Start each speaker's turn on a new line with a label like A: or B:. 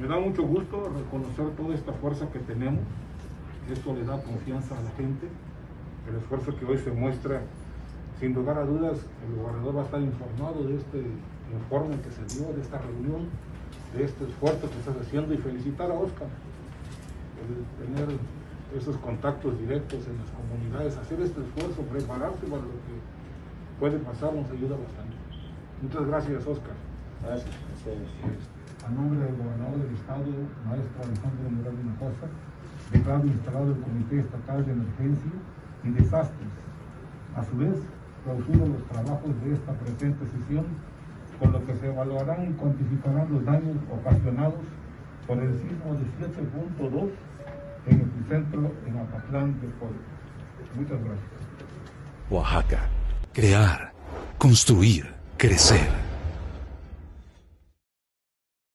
A: Me da mucho gusto reconocer toda esta fuerza que tenemos. Esto le da confianza a la gente. El esfuerzo que hoy se muestra, sin lugar a dudas, el gobernador va a estar informado de este informe que se dio, de esta reunión, de este esfuerzo que estás haciendo y felicitar a Oscar. El tener esos contactos directos en las comunidades, hacer este esfuerzo, prepararse para lo que puede pasar, nos ayuda bastante. Muchas gracias, Oscar.
B: Gracias a
A: nombre del gobernador estado, maestro Alejandro Morales Hinojosa, declaro instalado el Comité Estatal de Emergencia y Desastres. A su vez, clausuro los trabajos de esta presente sesión, con lo que se evaluarán y cuantificarán los daños ocasionados por el sismo de 7.2 en el centro en Apatlán de Puebla. Muchas gracias.
C: Oaxaca. Crear, construir, crecer.